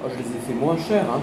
Oh, je les ai fait moins cher, hein.